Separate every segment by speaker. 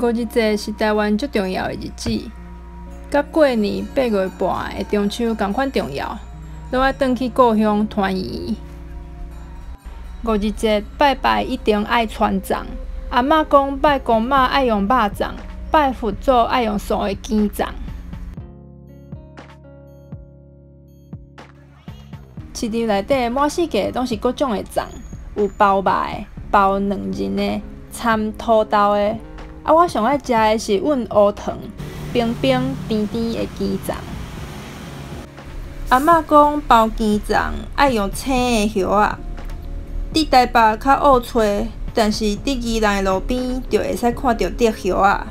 Speaker 1: 五日节是台湾最重要的日子，甲过年八月半的中秋同款重要，都爱返去故乡团圆。五日节拜拜一定爱穿粽，阿嬷讲拜公妈爱用肉粽，拜佛祖爱用素的鸡粽。市场内底满世界拢是各种的粽，有包肉的、包两仁的、掺土豆的。啊，我上爱食的是阮乌糖，冰冰甜甜的鸡粽。阿嬷讲包鸡粽爱用青的叶仔，伫台北较难找，但是伫宜兰的路边就会使看到这叶仔。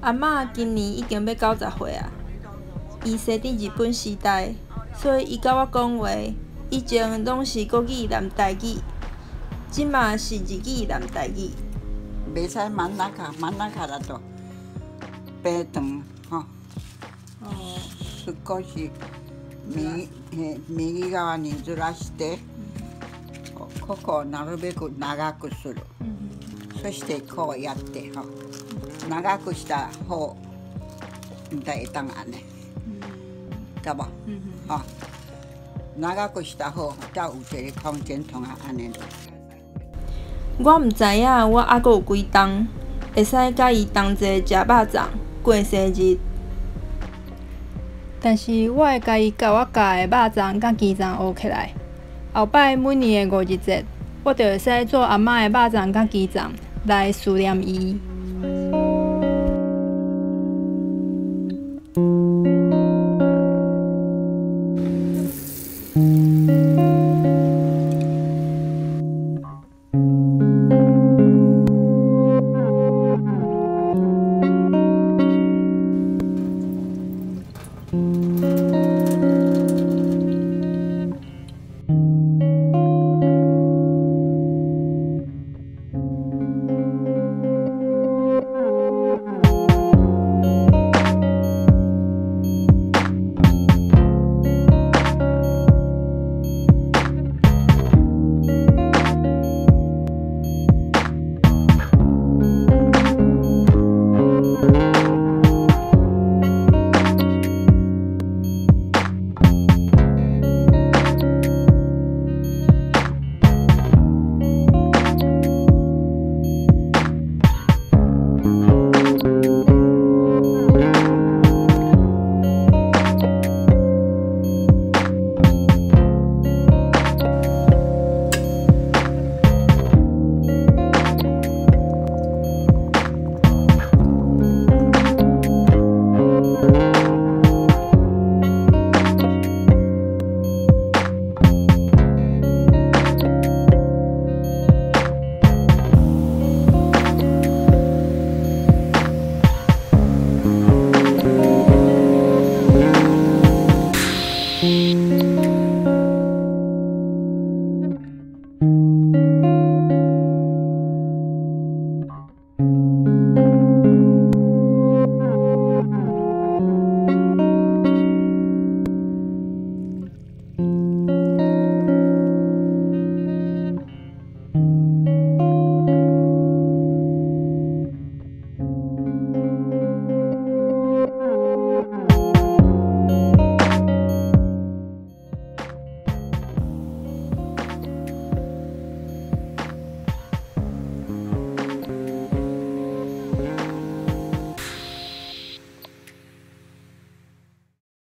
Speaker 1: 阿嬷今年已经要九十岁啊，伊生伫日本时代，所以伊甲我讲话，以前拢是国语南台语，即嘛是日语南台语。
Speaker 2: 袂使满那卡，满那卡啦都白糖吼。哦。少し右右側にずらして、ここをなるべく長くする。そしてこうやってほ。 長くした方大胆啊呢，对不？好，長くした方才有一个空间通啊安尼。
Speaker 1: 我毋知影我还阁有几档，会使甲伊同齐食肉粽过生日。但是我会甲伊甲我教的肉粽甲鸡粽学起来。后摆每年的五日节，我就会使做阿嬷的肉粽甲鸡粽来思念伊。 Mm-hmm.